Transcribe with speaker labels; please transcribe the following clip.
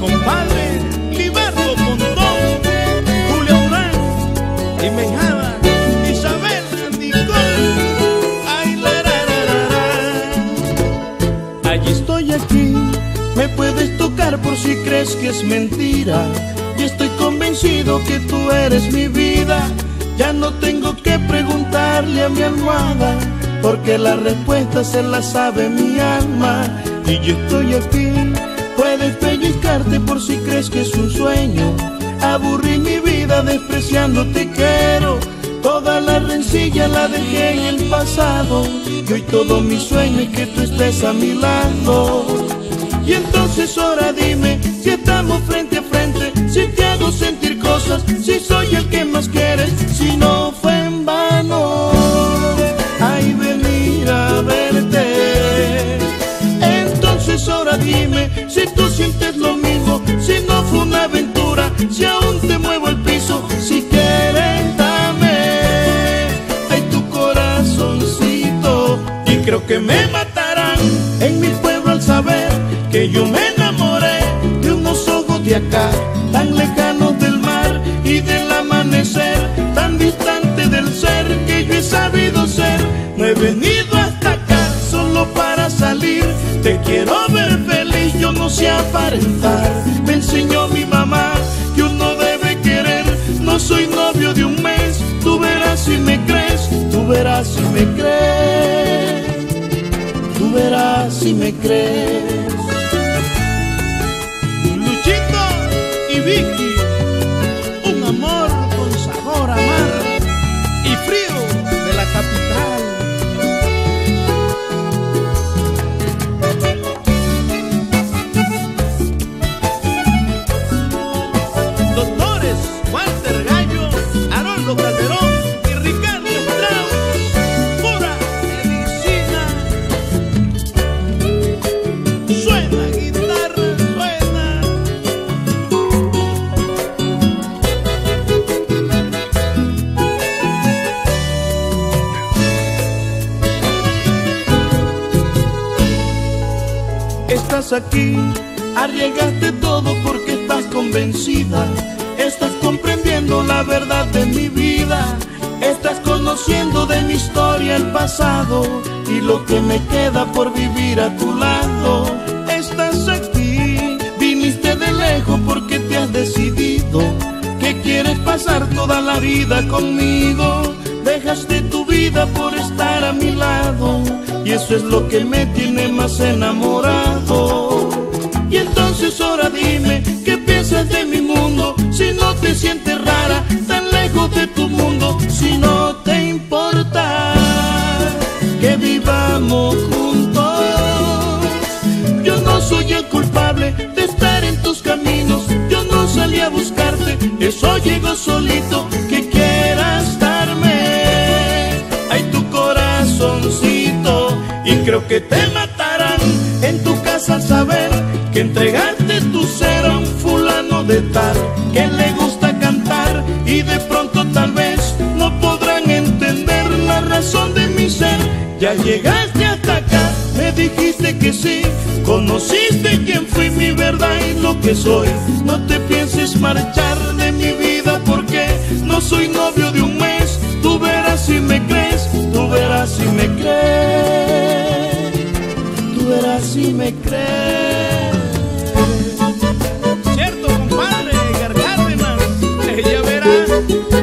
Speaker 1: Compadre, Liberto, Pontón, Tom, Julia, Orland, y Isabel, Nicole, Ay la la la, allí estoy aquí que es mentira y estoy convencido que tú eres mi vida. Ya no tengo que preguntarle a mi almohada porque la respuesta se la sabe mi alma y yo estoy aquí. Puedes pellizcarte por si crees que es un sueño. Aburrí mi vida despreciándote quiero. Toda la rencilla la dejé en el pasado y hoy todo mi sueño es que tú estés a mi lado. Y entonces ahora dime si estamos frente a frente, si te hago sentir cosas, si soy el que más quieres, si no fue en vano. Ay, venir a verte. Entonces ahora dime si tú sientes lo mismo, si no fue una aventura, si aún te muevo el piso, si quieres dame. Ay, tu corazoncito. Y creo que me matarán yo me enamoré de unos ojos de acá, tan lejanos del mar y del amanecer, tan distante del ser que yo he sabido ser. No he venido hasta acá solo para salir, te quiero ver feliz, yo no sé aparentar. Me enseñó mi mamá que uno debe querer, no soy novio de un mes, tú verás si me crees, tú verás si me crees, tú verás si me crees. Estás aquí, arriesgaste todo porque estás convencida. Estás comprendiendo la verdad de mi vida. Estás conociendo de mi historia el pasado y lo que me queda por vivir a tu lado. Estás aquí, viniste de lejos porque te has decidido que quieres pasar toda la vida conmigo. Dejaste tu vida por estar a mi lado y eso es lo que me tiene más enamorado. Y entonces ahora dime, ¿qué piensas de mi mundo? Si no te sientes rara, tan lejos de tu mundo, si no te importa que vivamos juntos. Yo no soy el culpable de estar en tus caminos, yo no salí a buscarte, eso llegó solito, que quieras darme. Ay, tu corazoncito, y creo que te matarán en tu casa al saber que entregaste tu ser a un fulano de tal que le gusta cantar y de pronto tal vez no podrán entender la razón de mi ser. Ya llegaste hasta acá, me dijiste que sí, conociste quién fui mi verdad y lo que soy. No te pienses marchar de mi vida porque no soy novio si me crees. Cierto, compadre, Gargárdenas, ella verá.